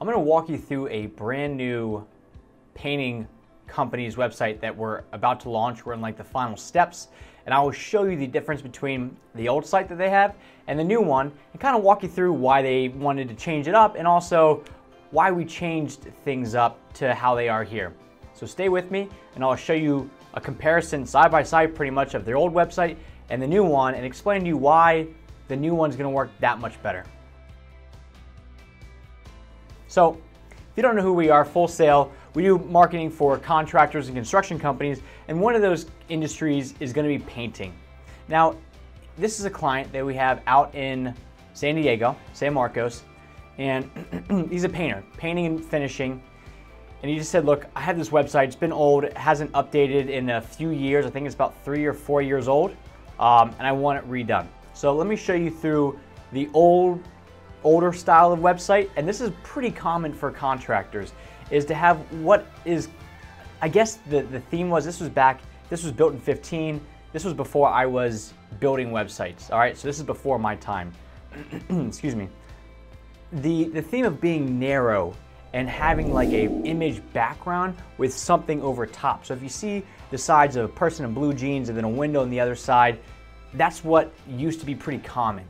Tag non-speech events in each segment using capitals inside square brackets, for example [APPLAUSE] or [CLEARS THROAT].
I'm gonna walk you through a brand new painting company's website that we're about to launch. We're in like the final steps, and I will show you the difference between the old site that they have and the new one, and kind of walk you through why they wanted to change it up, and also why we changed things up to how they are here. So stay with me, and I'll show you a comparison side by side pretty much of their old website and the new one, and explain to you why the new one's gonna work that much better. So, if you don't know who we are, Full Sail, we do marketing for contractors and construction companies, and one of those industries is going to be painting. Now, this is a client that we have out in San Diego, San Marcos, and [CLEARS THROAT] he's a painter, painting and finishing. And he just said, Look, I have this website, it's been old, it hasn't updated in a few years. I think it's about three or four years old, um, and I want it redone. So let me show you through the old older style of website, and this is pretty common for contractors, is to have what is, I guess the, the theme was, this was back, this was built in 15, this was before I was building websites, all right? So this is before my time. [CLEARS THROAT] Excuse me. The, the theme of being narrow and having like a image background with something over top. So if you see the sides of a person in blue jeans and then a window on the other side, that's what used to be pretty common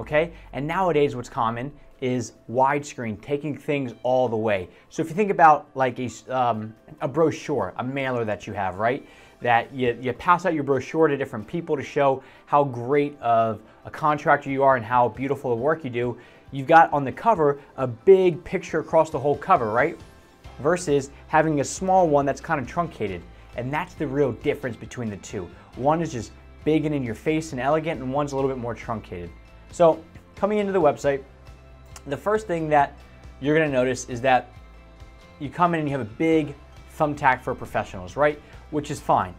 okay? And nowadays what's common is widescreen, taking things all the way. So if you think about like a, um, a brochure, a mailer that you have, right? That you, you pass out your brochure to different people to show how great of a contractor you are and how beautiful the work you do. You've got on the cover a big picture across the whole cover, right? Versus having a small one that's kind of truncated. And that's the real difference between the two. One is just big and in your face and elegant, and one's a little bit more truncated. So coming into the website, the first thing that you're gonna notice is that you come in and you have a big thumbtack for professionals, right? Which is fine.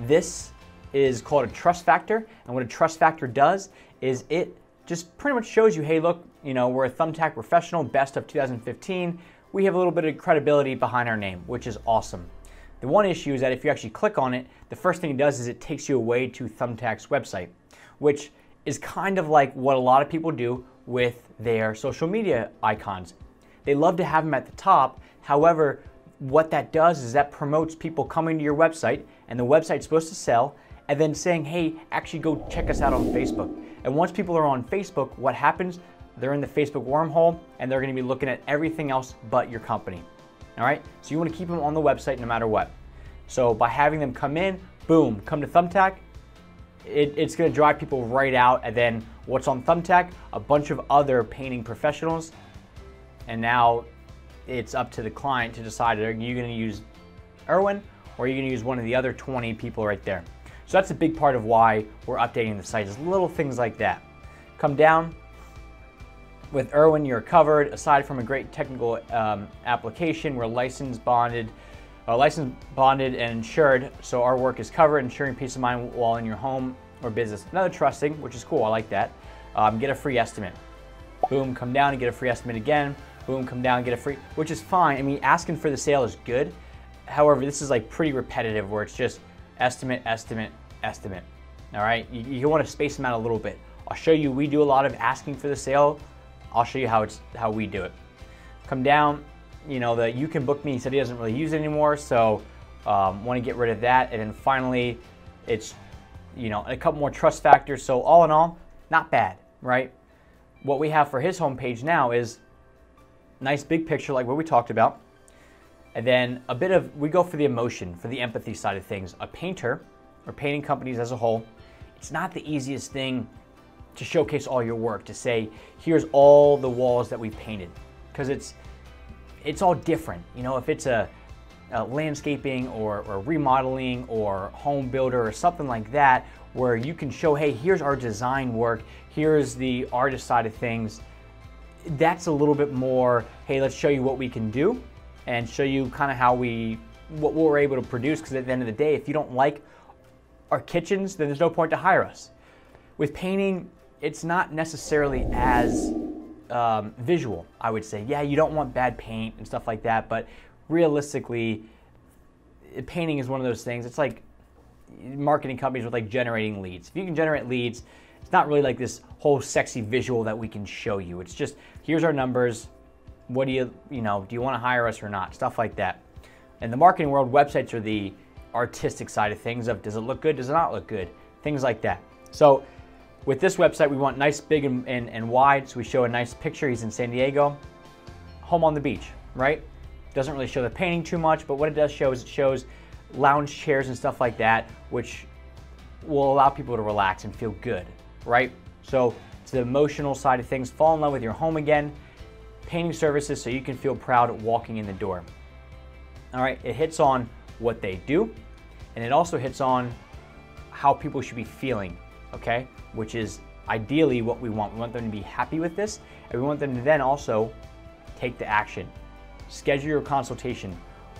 This is called a trust factor. And what a trust factor does is it just pretty much shows you, hey, look, you know, we're a thumbtack professional, best of 2015. We have a little bit of credibility behind our name, which is awesome. The one issue is that if you actually click on it, the first thing it does is it takes you away to Thumbtack's website, which is kind of like what a lot of people do with their social media icons. They love to have them at the top. However, what that does is that promotes people coming to your website and the website's supposed to sell and then saying, hey, actually go check us out on Facebook. And once people are on Facebook, what happens? They're in the Facebook wormhole and they're gonna be looking at everything else but your company. All right, so you wanna keep them on the website no matter what. So by having them come in, boom, come to Thumbtack, it, it's going to drive people right out. And then what's on Thumbtack? A bunch of other painting professionals. And now it's up to the client to decide are you going to use Erwin or are you going to use one of the other 20 people right there? So that's a big part of why we're updating the site is little things like that. Come down. With Erwin, you're covered. Aside from a great technical um, application, we're licensed, bonded, uh, licensed, bonded, and insured, so our work is covered, ensuring peace of mind while in your home or business. Another trusting, which is cool, I like that. Um, get a free estimate. Boom, come down and get a free estimate again. Boom, come down and get a free, which is fine. I mean, asking for the sale is good. However, this is like pretty repetitive where it's just estimate, estimate, estimate. All right, you, you want to space them out a little bit. I'll show you, we do a lot of asking for the sale. I'll show you how it's how we do it. Come down, you know, the you can book me, he said he doesn't really use it anymore, so um, want to get rid of that. And then finally, it's, you know, a couple more trust factors. So all in all, not bad, right? What we have for his homepage now is nice big picture like what we talked about. And then a bit of, we go for the emotion, for the empathy side of things. A painter, or painting companies as a whole, it's not the easiest thing to showcase all your work, to say, here's all the walls that we painted. Because it's, it's all different. You know, if it's a, a landscaping or, or remodeling or home builder or something like that, where you can show, hey, here's our design work, here's the artist side of things. That's a little bit more, hey, let's show you what we can do and show you kind of how we, what we're able to produce. Because at the end of the day, if you don't like our kitchens, then there's no point to hire us. With painting, it's not necessarily as um, visual, I would say. Yeah, you don't want bad paint and stuff like that, but realistically, painting is one of those things. It's like marketing companies with like generating leads. If you can generate leads, it's not really like this whole sexy visual that we can show you. It's just here's our numbers, What do you, you know, do you want to hire us or not? Stuff like that. In the marketing world, websites are the artistic side of things of does it look good, does it not look good, things like that. So with this website, we want nice, big, and, and, and wide. So we show a nice picture. He's in San Diego, home on the beach, right? Doesn't really show the painting too much, but what it does show is it shows lounge chairs and stuff like that, which will allow people to relax and feel good, right? So it's the emotional side of things. Fall in love with your home again. Painting services so you can feel proud walking in the door. All right, it hits on what they do, and it also hits on how people should be feeling, okay? Which is ideally what we want. We want them to be happy with this, and we want them to then also take the action. Schedule your consultation.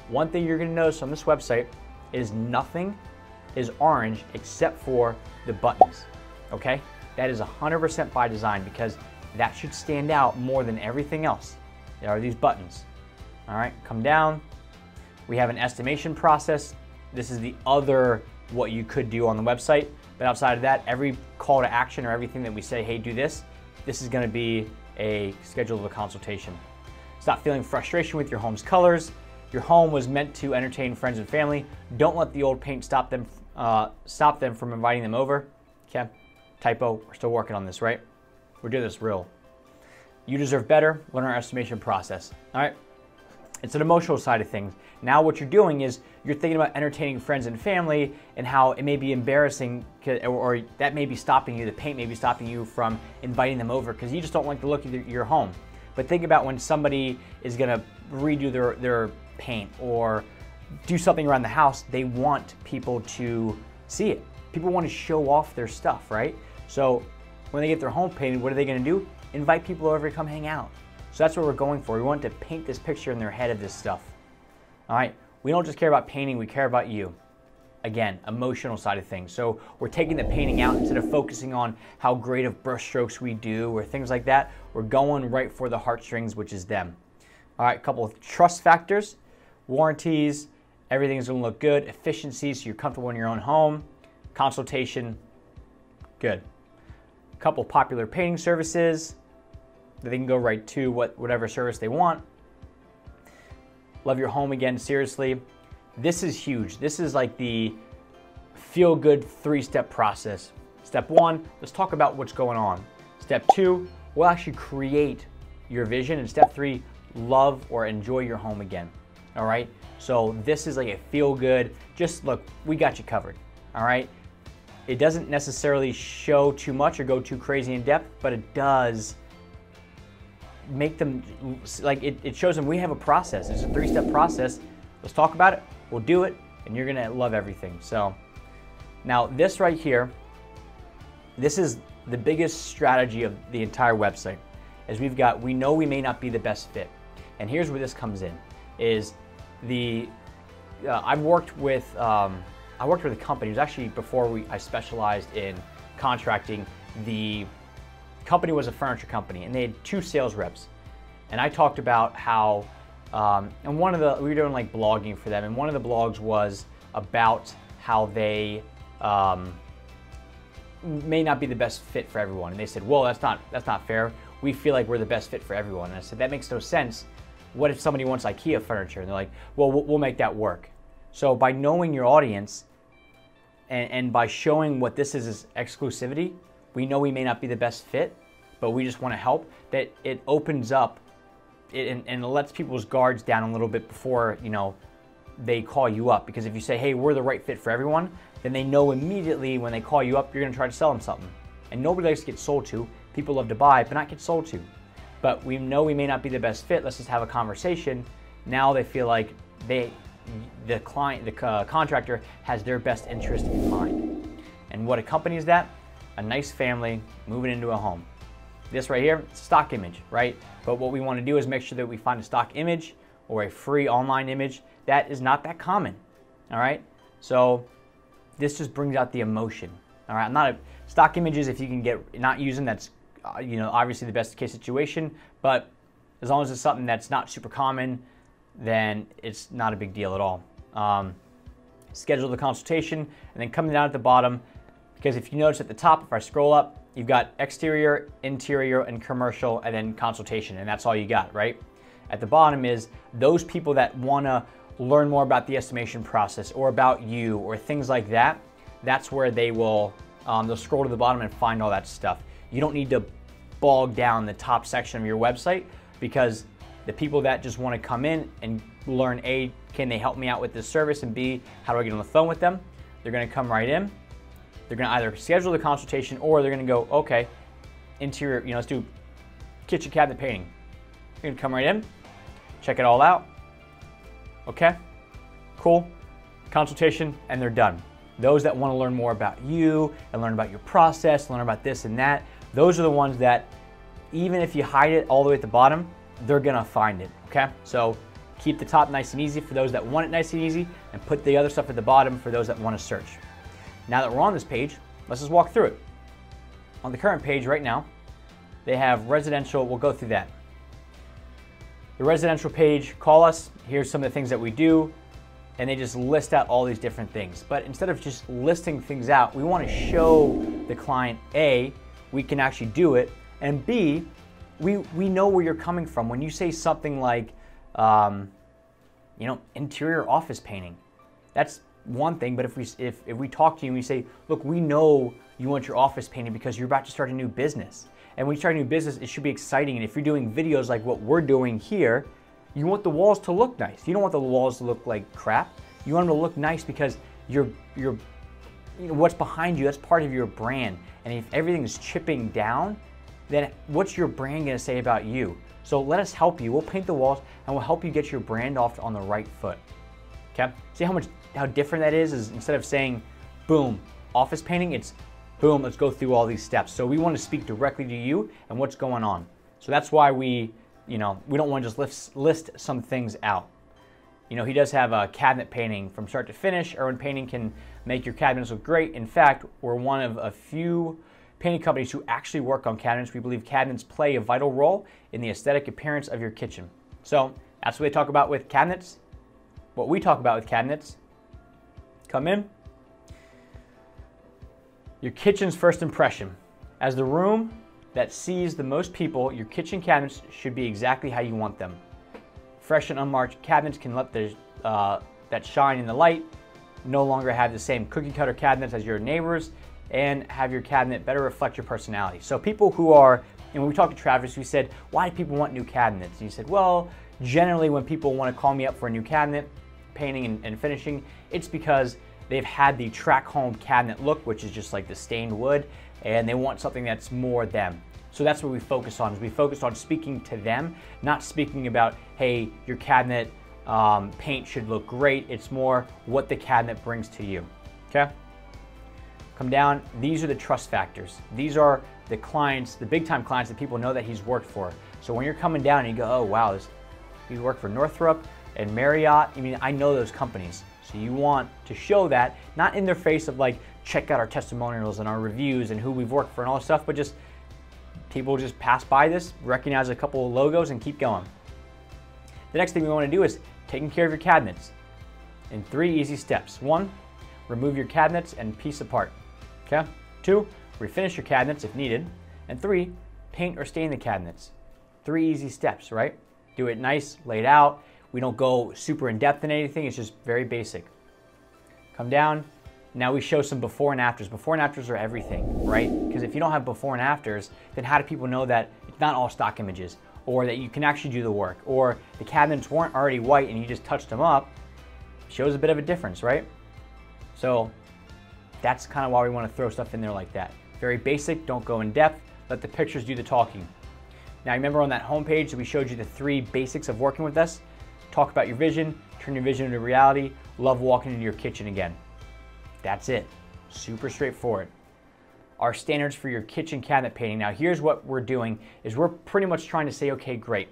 One thing you're gonna notice on this website is nothing is orange except for the buttons, okay? That is 100% by design because that should stand out more than everything else. There are these buttons. All right, come down. We have an estimation process. This is the other what you could do on the website. But outside of that, every call to action or everything that we say, hey, do this, this is gonna be a schedule of a consultation. Stop feeling frustration with your home's colors. Your home was meant to entertain friends and family. Don't let the old paint stop them, uh, stop them from inviting them over. Okay, typo, we're still working on this, right? We're doing this real. You deserve better, learn our estimation process, all right? It's an emotional side of things. Now what you're doing is you're thinking about entertaining friends and family and how it may be embarrassing or, that may be stopping you, the paint may be stopping you from inviting them over because you just don't like the look of your home. But think about when somebody is gonna redo their, their paint or do something around the house, they want people to see it. People want to show off their stuff, right? So when they get their home painted, what are they gonna do? Invite people over to come hang out. So that's what we're going for. We want to paint this picture in their head of this stuff. All right, we don't just care about painting, we care about you again, emotional side of things. So we're taking the painting out instead of focusing on how great of brush strokes we do or things like that. We're going right for the heartstrings, which is them. All right, couple of trust factors, warranties, everything's gonna look good, efficiency, so you're comfortable in your own home, consultation, good. Couple popular painting services, that they can go right to what, whatever service they want. Love your home again, seriously. This is huge. This is like the feel good three step process. Step one, let's talk about what's going on. Step two, we'll actually create your vision. And step three, love or enjoy your home again. All right. So this is like a feel good, just look, we got you covered. All right. It doesn't necessarily show too much or go too crazy in depth, but it does make them like it, it shows them we have a process. It's a three step process. Let's talk about it. We'll do it and you're gonna love everything. So now this right here, this is the biggest strategy of the entire website is we've got, we know we may not be the best fit. And here's where this comes in, is the, uh, I've worked with, um, I worked with a company, it was actually before we, I specialized in contracting, the company was a furniture company and they had two sales reps. And I talked about how um, and one of the, we were doing like blogging for them, and one of the blogs was about how they um, may not be the best fit for everyone. And they said, well, that's not, that's not fair. We feel like we're the best fit for everyone. And I said, that makes no sense. What if somebody wants IKEA furniture? And they're like, well, we'll make that work. So by knowing your audience and, and by showing what this is as exclusivity, we know we may not be the best fit, but we just want to help, that it opens up it, and, and lets people's guards down a little bit before, you know, they call you up. Because if you say, hey, we're the right fit for everyone, then they know immediately when they call you up, you're going to try to sell them something. And nobody likes to get sold to. People love to buy, but not get sold to. But we know we may not be the best fit. Let's just have a conversation. Now they feel like they, the client, the uh, contractor has their best interest in mind. And what accompanies that? A nice family moving into a home. This right here, stock image, right? But what we want to do is make sure that we find a stock image or a free online image that is not that common, all right? So this just brings out the emotion, all right? I'm not a, stock images, if you can get, not using, that's, uh, you know, obviously the best case situation, but as long as it's something that's not super common, then it's not a big deal at all. Um, schedule the consultation, and then coming down at the bottom, because if you notice at the top, if I scroll up, You've got exterior, interior, and commercial, and then consultation, and that's all you got, right? at the bottom is those people that want to learn more about the estimation process or about you or things like that. That's where they will um, they'll scroll to the bottom and find all that stuff. You don't need to bog down the top section of your website because the people that just want to come in and learn A, can they help me out with this service? And B, how do I get on the phone with them? They're to come right in. They're to either schedule the consultation or they're to go, okay, interior, you know, let's do kitchen cabinet painting. You're to come right in, check it all out. Okay, cool. Consultation, and they're done. Those that want to learn more about you and learn about your process, learn about this and that, those are the ones that, even if you hide it all the way at the bottom, they're gonna find it, okay? So keep the top nice and easy for those that want it nice and easy, and put the other stuff at the bottom for those that wanna search. Now that we're on this page, let's just walk through it. On the current page right now, they have residential, we'll go through that. The residential page, call us, here's some of the things that we do, and they just list out all these different things. But instead of just listing things out, we want to show the client A, we can actually do it, and B, we, we know where you're coming from. When you say something like, um, you know, interior office painting, that's one thing. But if we, if, if we talk to you and we say, look, we know you want your office painted because you're about to start a new business. And when you start a new business, it should be exciting. And if you're doing videos like what we're doing here, you want the walls to look nice. You don't want the walls to look like crap. You want them to look nice because you're, you're, you know, what's behind you, that's part of your brand. And if everything is chipping down, then what's your brand gonna say about you? So let us help you. We'll paint the walls and we'll help you get your brand off on the right foot. Okay? See how much how different that is? Is instead of saying, boom, office painting, it's boom, let's go through all these steps. So we want to speak directly to you and what's going on. So that's why we you know, we don't want to just list, list some things out. You know, he does have a cabinet painting from start to finish. Irwin Painting can make your cabinets look great. In fact, we're one of a few painting companies who actually work on cabinets. We believe cabinets play a vital role in the aesthetic appearance of your kitchen. So that's what they talk about with cabinets. What we talk about with cabinets, come in. Your kitchen's first impression. As the room that sees the most people, your kitchen cabinets should be exactly how you want them. Fresh and unmarked cabinets can let the, uh, that shine in the light no longer have the same cookie cutter cabinets as your neighbors and have your cabinet better reflect your personality. So people who are, and when we talked to Travis, we said, why do people want new cabinets? And he said, well, generally when people want to call me up for a new cabinet, painting and, and finishing, it's because they've had the track home cabinet look, which is just like the stained wood, and they want something that's more them. So that's what we focus on. Is we focus on speaking to them, not speaking about, hey, your cabinet um, paint should look great. It's more what the cabinet brings to you. Okay. Come down. These are the trust factors. These are the clients, the big time clients that people know that he's worked for. So when you're coming down and you go, oh wow, this, he worked for Northrop and Marriott. I mean, I know those companies. So you want to show that, not in their face of like, check out our testimonials and our reviews and who we've worked for and all this stuff, but just people just pass by this, recognize a couple of logos and keep going. The next thing we want to do is taking care of your cabinets in three easy steps. One, remove your cabinets and piece apart. Okay? Two, refinish your cabinets if needed. And three, paint or stain the cabinets. Three easy steps, right? Do it nice, laid out. We don't go super in depth in anything, it's just very basic. Come down, now we show some before and afters. Before and afters are everything, right? Because if you don't have before and afters, then how do people know that it's not all stock images or that you can actually do the work or the cabinets weren't already white and you just touched them up? Shows a bit of a difference, right? So that's kind of why we want to throw stuff in there like that. Very basic, don't go in depth, let the pictures do the talking. Now remember on that homepage we showed you the three basics of working with us? Talk about your vision, turn your vision into reality, love walking into your kitchen again. That's it. Super straightforward. Our standards for your kitchen cabinet painting. Now here's what we're doing is we're pretty much trying to say, okay, great.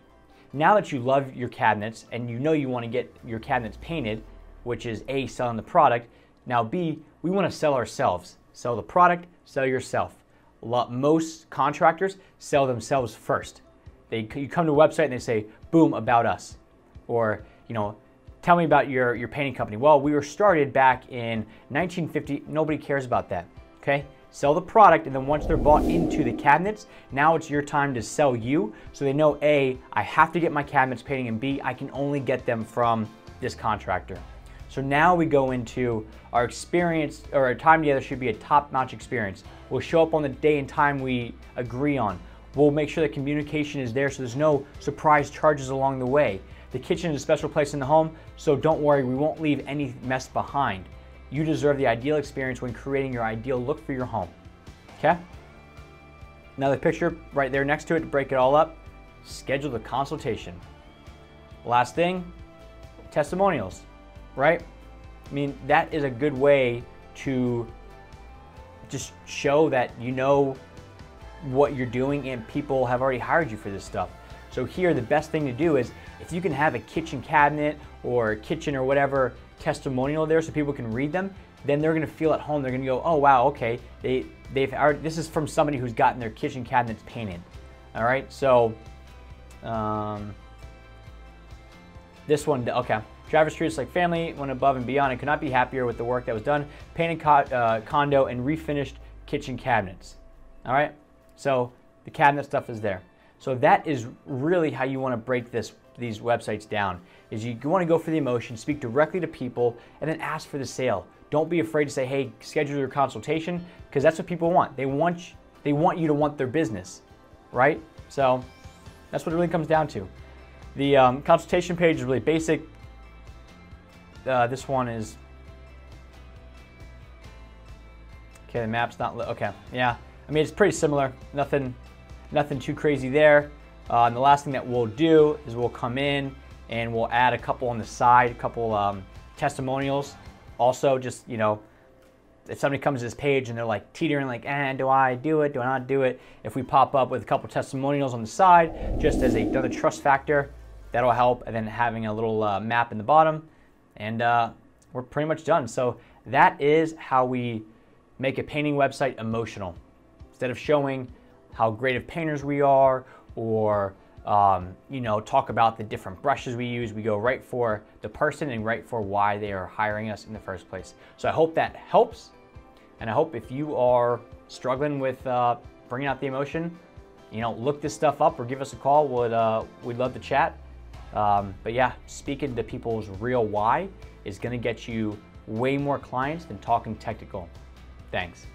Now that you love your cabinets and you know you want to get your cabinets painted, which is A, selling the product, now B, we want to sell ourselves. Sell the product, sell yourself. Most contractors sell themselves first. They, you come to a website and they say, boom, about us. Or, you know, Tell me about your, your painting company. Well, we were started back in 1950. Nobody cares about that, okay? sell the product, and then once they're bought into the cabinets, now it's your time to sell you. So they know A, I have to get my cabinets painting, and B, I can only get them from this contractor. So now we go into our experience, or our time together should be a top-notch experience. We'll show up on the day and time we agree on. We'll make sure that communication is there so there's no surprise charges along the way. The kitchen is a special place in the home, so don't worry, we won't leave any mess behind. You deserve the ideal experience when creating your ideal look for your home. Okay? Another picture right there next to it to break it all up. Schedule the consultation. Last thing, testimonials, right? I mean, that is a good way to just show that you know what you're doing and people have already hired you for this stuff. So here, the best thing to do is if you can have a kitchen cabinet or kitchen or whatever testimonial there so people can read them, then they're gonna feel at home. They're gonna go, oh wow, okay, they, they've already, this is from somebody who's gotten their kitchen cabinets painted. All right, so um, this one, okay. Travis Street's like family went above and beyond and could not be happier with the work that was done. Painted co uh, condo and refinished kitchen cabinets. All right, so the cabinet stuff is there. So that is really how you want to break this these websites down. Is you want to go for the emotion, speak directly to people, and then ask for the sale. Don't be afraid to say, "Hey, schedule your consultation," because that's what people want. They want they want you to want their business, right? So that's what it really comes down to. The um, consultation page is really basic. Uh, this one is okay. The map's not okay. Yeah, I mean it's pretty similar. Nothing Nothing too crazy there. Uh, and the last thing that we'll do is we'll come in and we'll add a couple on the side, a couple um, testimonials. Also, just, you know, if somebody comes to this page and they're like teetering like, eh, do I do it? Do I not do it? If we pop up with a couple testimonials on the side, just as a, another trust factor, that'll help. And then having a little uh, map in the bottom. And uh, we're pretty much done. So that is how we make a painting website emotional. Instead of showing how great of painters we are or um, you know, talk about the different brushes we use. We go right for the person and right for why they are hiring us in the first place. So I hope that helps. And I hope if you are struggling with uh, bringing out the emotion, you know, look this stuff up or give us a call. Would uh, we'd love to chat. Um, but yeah, speaking to people's real why is going to get you way more clients than talking technical. Thanks.